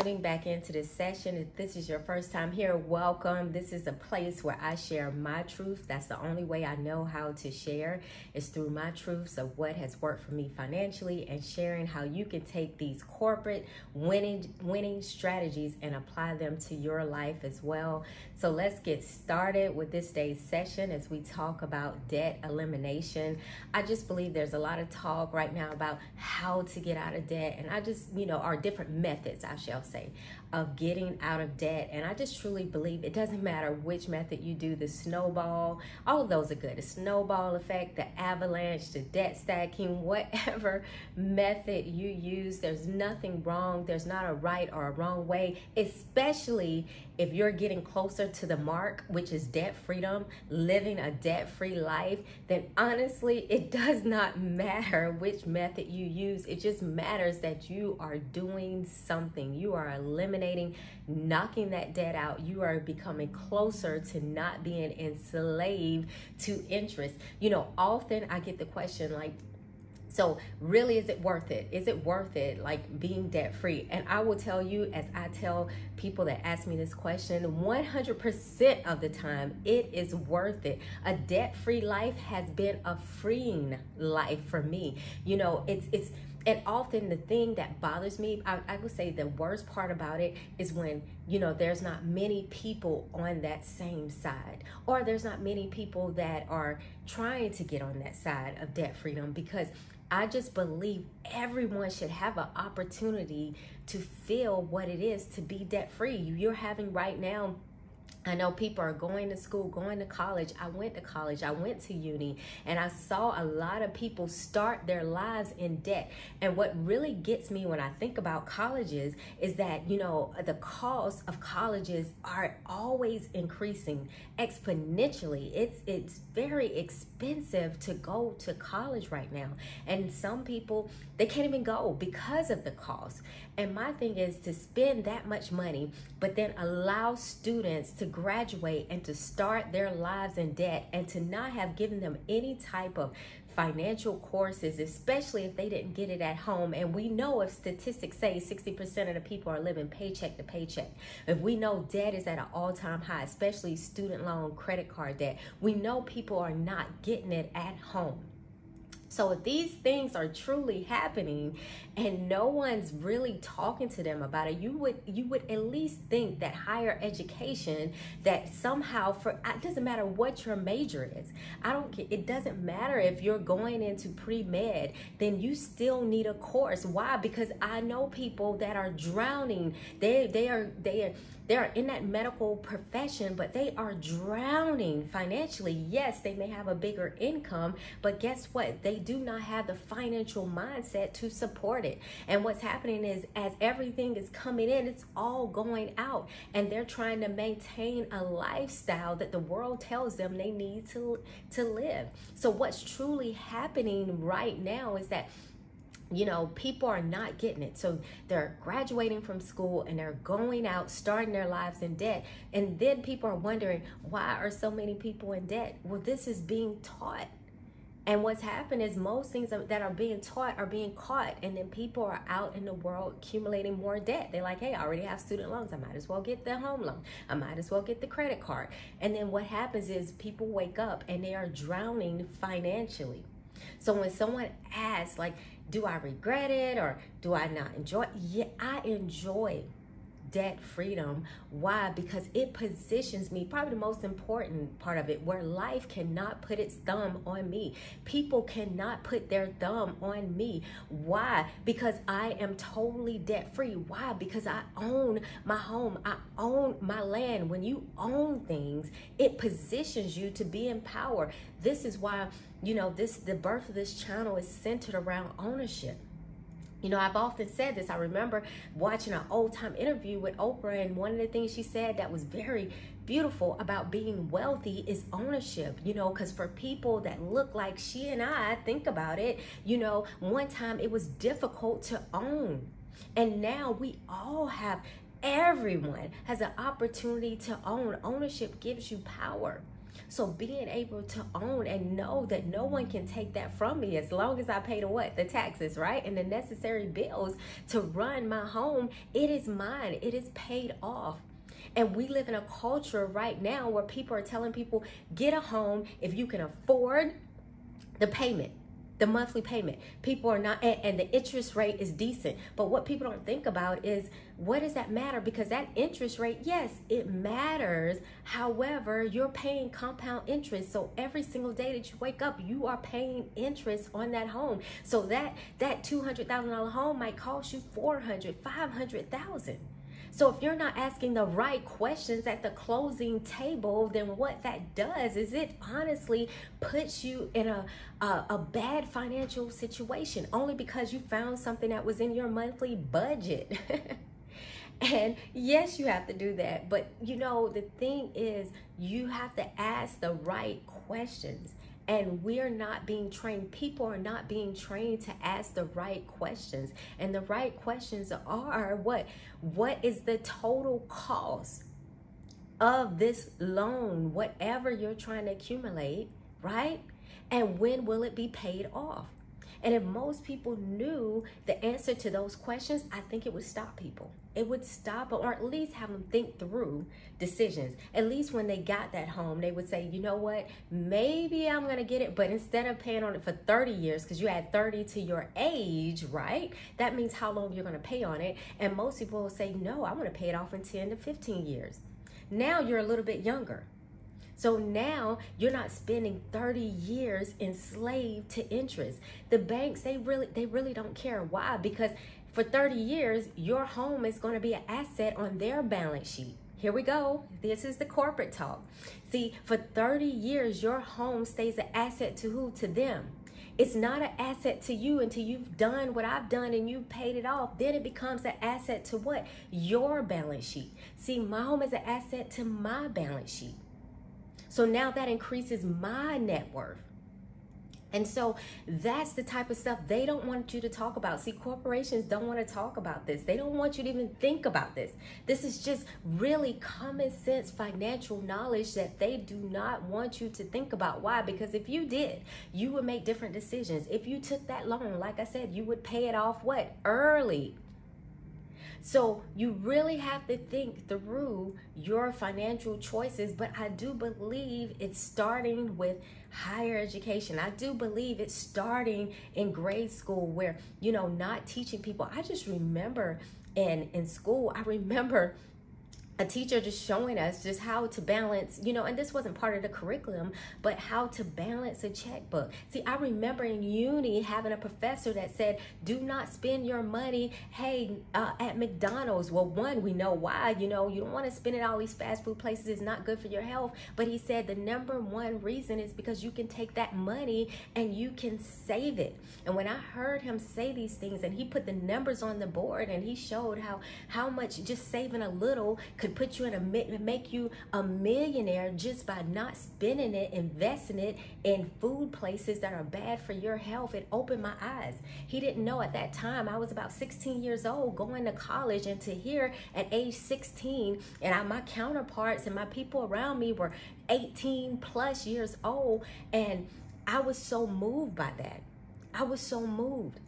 Tuning back into this session. If this is your first time here, welcome. This is a place where I share my truth. That's the only way I know how to share is through my truths of what has worked for me financially and sharing how you can take these corporate winning winning strategies and apply them to your life as well. So let's get started with this day's session as we talk about debt elimination. I just believe there's a lot of talk right now about how to get out of debt and I just, you know, are different methods, I shall say, of getting out of debt. And I just truly believe it doesn't matter which method you do, the snowball, all of those are good. The snowball effect, the avalanche, the debt stacking, whatever method you use, there's nothing wrong. There's not a right or a wrong way, especially if you're getting closer to the mark, which is debt freedom, living a debt free life, then honestly, it does not matter which method you use. It just matters that you are doing something. You are eliminating, knocking that debt out. You are becoming closer to not being enslaved to interest. You know, often I get the question like, so, really, is it worth it? Is it worth it, like being debt free? And I will tell you, as I tell people that ask me this question, 100% of the time, it is worth it. A debt free life has been a freeing life for me. You know, it's, it's, and often the thing that bothers me I, I, would say the worst part about it is when you know there's not many people on that same side or there's not many people that are trying to get on that side of debt freedom because I just believe everyone should have an opportunity to feel what it is to be debt free. You're having right now I know people are going to school, going to college. I went to college, I went to uni, and I saw a lot of people start their lives in debt. And what really gets me when I think about colleges is that, you know, the cost of colleges are always increasing exponentially. It's it's very expensive to go to college right now. And some people they can't even go because of the cost. And my thing is to spend that much money, but then allow students to graduate and to start their lives in debt and to not have given them any type of financial courses, especially if they didn't get it at home. And we know if statistics say 60% of the people are living paycheck to paycheck, if we know debt is at an all time high, especially student loan, credit card debt, we know people are not getting it at home. So if these things are truly happening and no one's really talking to them about it, you would you would at least think that higher education that somehow for it doesn't matter what your major is. I don't care. it doesn't matter if you're going into pre-med, then you still need a course. Why? Because I know people that are drowning. They they are they are they are in that medical profession, but they are drowning financially. Yes, they may have a bigger income, but guess what? They do not have the financial mindset to support it. And what's happening is as everything is coming in, it's all going out. And they're trying to maintain a lifestyle that the world tells them they need to, to live. So what's truly happening right now is that you know, people are not getting it. So they're graduating from school and they're going out, starting their lives in debt. And then people are wondering, why are so many people in debt? Well, this is being taught and what's happened is most things that are being taught are being caught. And then people are out in the world accumulating more debt. They're like, hey, I already have student loans. I might as well get the home loan. I might as well get the credit card. And then what happens is people wake up and they are drowning financially. So when someone asks, like, do I regret it or do I not enjoy? Yeah, I enjoy debt freedom. Why? Because it positions me, probably the most important part of it, where life cannot put its thumb on me. People cannot put their thumb on me. Why? Because I am totally debt free. Why? Because I own my home, I own my land. When you own things, it positions you to be in power. This is why, you know, this the birth of this channel is centered around ownership you know, I've often said this. I remember watching an old time interview with Oprah, and one of the things she said that was very beautiful about being wealthy is ownership, you know, because for people that look like she and I, think about it, you know, one time it was difficult to own. And now we all have, everyone has an opportunity to own. Ownership gives you power. So being able to own and know that no one can take that from me as long as I pay the what? The taxes, right? And the necessary bills to run my home, it is mine. It is paid off. And we live in a culture right now where people are telling people, get a home if you can afford the payment the monthly payment. People are not, and, and, the interest rate is decent. But what people don't think about is what does that matter? Because that interest rate, yes, it matters. However, you're paying compound interest. So every single day that you wake up, you are paying interest on that home. So that that two hundred thousand dollar home might cost you four hundred, five hundred thousand. So if you're not asking the right questions at the closing table, then what that does is it honestly puts you in a, a, a bad financial situation only because you found something that was in your monthly budget. And yes, you have to do that. But you know, the thing is, you have to ask the right questions. And we're not being trained people are not being trained to ask the right questions. And the right questions are what? What is the total cost of this loan whatever you're trying to accumulate right? And when will it be paid off and if most people knew the answer to those questions, I think it would stop people. It would stop or at least have them think through decisions. At least when they got that home, they would say, you know what, maybe I'm going to get it. But instead of paying on it for 30 years, because you add 30 to your age, right? That means how long you're going to pay on it. And most people will say, no, I want to pay it off in 10 to 15 years. Now you're a little bit younger. So now you're not spending 30 years enslaved to interest. The banks, they really they really don't care. Why? Because for 30 years, your home is going to be an asset on their balance sheet. Here we go. This is the corporate talk. See, for 30 years, your home stays an asset to who? To them. It's not an asset to you until you've done what I've done and you've paid it off. Then it becomes an asset to what? Your balance sheet. See, my home is an asset to my balance sheet. So now that increases my net worth. And so that's the type of stuff they don't want you to talk about. See, corporations don't want to talk about this. They don't want you to even think about this. This is just really common sense financial knowledge that they do not want you to think about. Why? Because if you did, you would make different decisions. If you took that loan, like I said, you would pay it off what? Early. So you really have to think through your financial choices. But I do believe it's starting with higher education. I do believe it's starting in grade school where, you know, not teaching people. I just remember in, in school, I remember a teacher just showing us just how to balance, you know, and this wasn't part of the curriculum, but how to balance a checkbook. See, I remember in uni having a professor that said, do not spend your money, hey, uh, at McDonald's. Well, one, we know why, you know, you don't want to spend it all these fast food places. It's not good for your health. But he said the number one reason is because you can take that money and you can save it. And when I heard him say these things and he put the numbers on the board and he showed how, how much just saving a little could put you in a make you a millionaire just by not spending it, investing it in food places that are bad for your health. It opened my eyes. He didn't know at that time. I was about 16 years old going to college and to hear at age 16 and I, my counterparts and my people around me were 18 plus years old and I was so moved by that. I was so moved.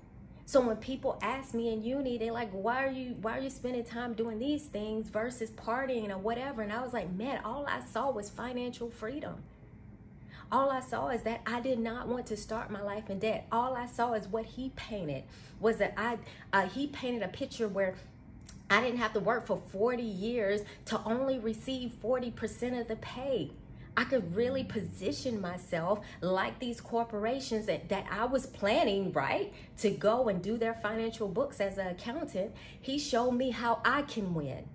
So when people ask me in uni, they're like, why are you why are you spending time doing these things versus partying or whatever? And I was like, man, all I saw was financial freedom. All I saw is that I did not want to start my life in debt. All I saw is what he painted was that I uh, he painted a picture where I didn't have to work for 40 years to only receive 40% of the pay. I could really position myself like these corporations that, that I was planning, right, to go and do their financial books as an accountant. He showed me how I can win.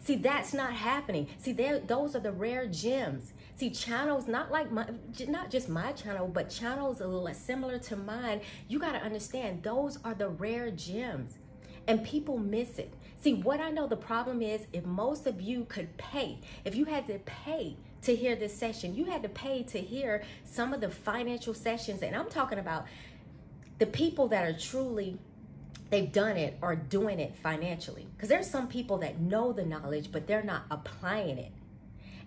See, that's not happening. See, those are the rare gems. See, channels not like my, not just my channel, but channels similar to mine. You got to understand, those are the rare gems, and people miss it. See, what I know the problem is, if most of you could pay, if you had to pay to hear this session. You had to pay to hear some of the financial sessions. And I'm talking about the people that are truly they've done it or doing it financially. Because there's some people that know the knowledge, but they're not applying it.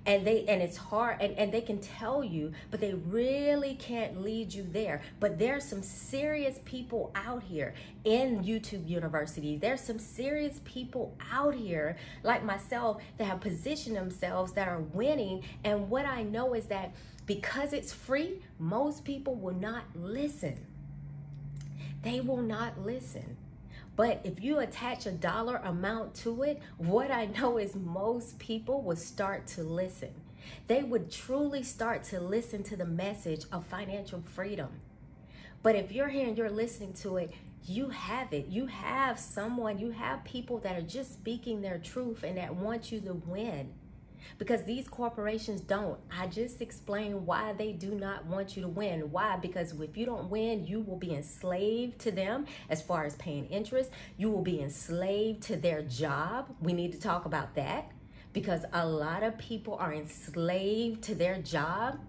And they and it's hard and, and they can tell you but they really can't lead you there. But there's some serious people out here in youtube university. There's some serious people out here like myself that have positioned themselves that are winning. And what i know is that because it's free most people will not listen. They will not listen but if you attach a dollar amount to it, what I know is most people would start to listen. They would truly start to listen to the message of financial freedom. But if you're here and you're listening to it, you have it. You have someone, you have people that are just speaking their truth and that want you to win because these corporations don't. I just explained why they do not want you to win. Why? Because if you don't win, you will be enslaved to them as far as paying interest. You will be enslaved to their job. We need to talk about that because a lot of people are enslaved to their job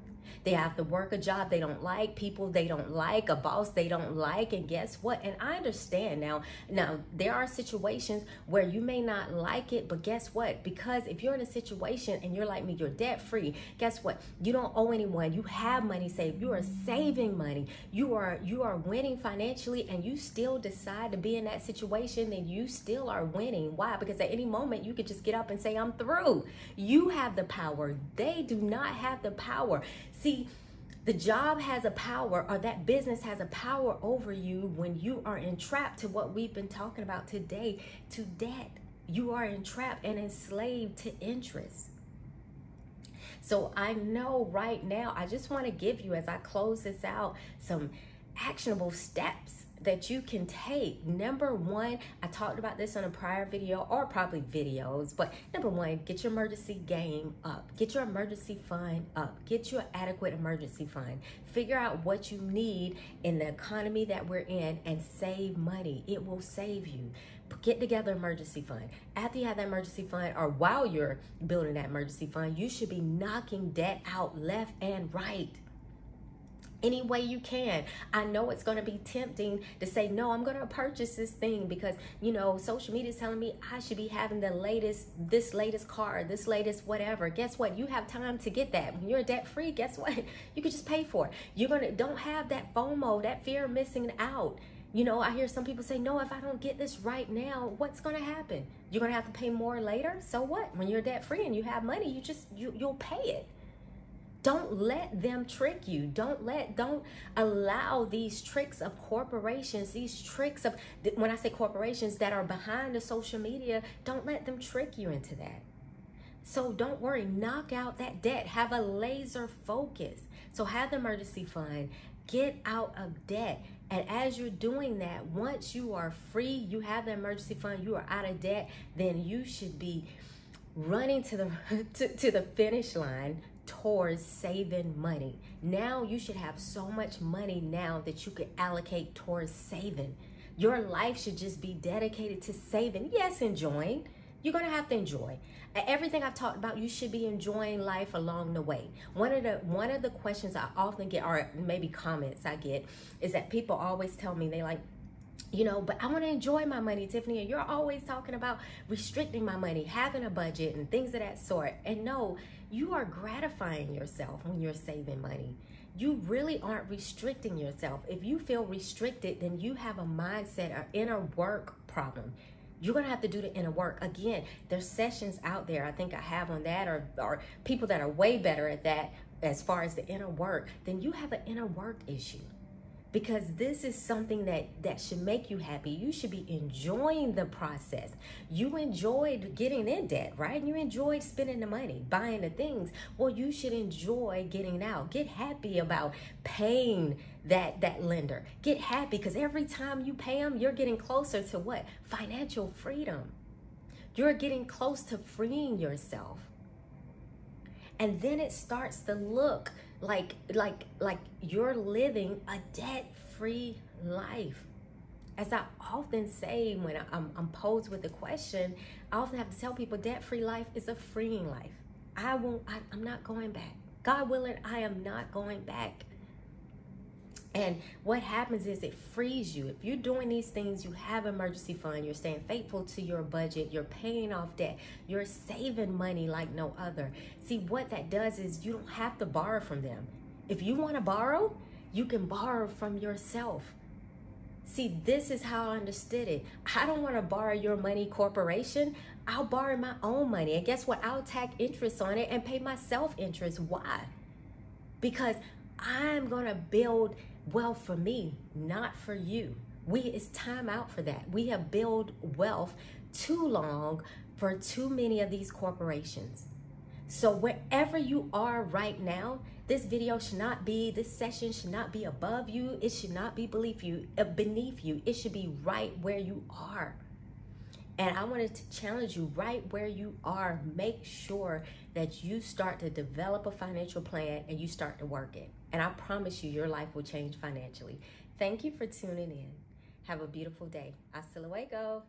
they have to work a job they don't like, people they don't like, a boss they don't like, and guess what? And I understand now. Now there are situations where you may not like it, but guess what? Because if you're in a situation and you're like me, you're debt free. Guess what? You don't owe anyone. You have money saved. You are saving money. You are you are winning financially, and you still decide to be in that situation. Then you still are winning. Why? Because at any moment you could just get up and say, "I'm through." You have the power. They do not have the power. See, the job has a power or that business has a power over you when you are entrapped to what we've been talking about today to debt. You are entrapped and enslaved to interest. So I know right now, I just want to give you, as I close this out, some actionable steps that you can take. Number one, I talked about this on a prior video or probably videos, but number one, get your emergency game up. Get your emergency fund up. Get your adequate emergency fund. Figure out what you need in the economy that we're in and save money. It will save you. Get together emergency fund. After you have that emergency fund, or while you're building that emergency fund, you should be knocking debt out left and right any way you can. I know it's going to be tempting to say, no, I'm going to purchase this thing because, you know, social media is telling me I should be having the latest, this latest car, this latest whatever. Guess what? You have time to get that. When you're debt free, guess what? You can just pay for it. You're going to, don't have that FOMO, that fear of missing out. You know, I hear some people say, no, if I don't get this right now, what's going to happen? You're going to have to pay more later. So what? When you're debt free and you have money, you just, you, you'll pay it. Don't let them trick you. Don't let, don't allow these tricks of corporations, these tricks of, when I say corporations that are behind the social media, don't let them trick you into that. So don't worry, knock out that debt. Have a laser focus. So have the emergency fund. Get out of debt. And as you're doing that, once you are free, you have the emergency fund, you are out of debt, then you should be running to the to, to the finish line towards saving money. Now you should have so much money now that you could allocate towards saving. Your life should just be dedicated to saving. Yes, enjoying. You're going to have to enjoy. Everything I've talked about, you should be enjoying life along the way. One of the one of the questions I often get or maybe comments I get is that people always tell me they like you know, but I want to enjoy my money, Tiffany. And you're always talking about restricting my money, having a budget, and things of that sort. And no, you are gratifying yourself when you're saving money. You really aren't restricting yourself. If you feel restricted, then you have a mindset or inner work problem. You're gonna have to do the inner work. Again, there's sessions out there. I think I have on that, or or people that are way better at that as far as the inner work. Then you have an inner work issue because this is something that that should make you happy. You should be enjoying the process. You enjoyed getting in debt right? You enjoyed spending the money buying the things. Well you should enjoy getting out. Get happy about paying that that lender. Get happy because every time you pay them you're getting closer to what? Financial freedom. You're getting close to freeing yourself and then it starts to look like like like you're living a debt-free life. As i often say when I'm, I'm posed with a question i often have to tell people debt-free life is a freeing life. I won't I, i'm not going back. God willing i am not going back And what happens is it frees you. If you're doing these things, you have emergency fund, you're staying faithful to your budget, you're paying off debt, you're saving money like no other. See, what that does is you don't have to borrow from them. If you want to borrow, you can borrow from yourself. See, this is how I understood it. I don't want to borrow your money, corporation. I'll borrow my own money. And guess what? I'll tack interest on it and pay myself interest. Why? Because I'm going to build wealth for me, not for you. We it's time out for that. We have built wealth too long for too many of these corporations. So wherever you are right now, this video should not be, this session should not be above you. It should not be beneath you, uh, beneath you. It should be right where you are. And I wanted to challenge you right where you are. Make sure that you start to develop a financial plan and you start to work it. And I promise you, your life will change financially. Thank you for tuning in. Have a beautiful day. Hasta luego.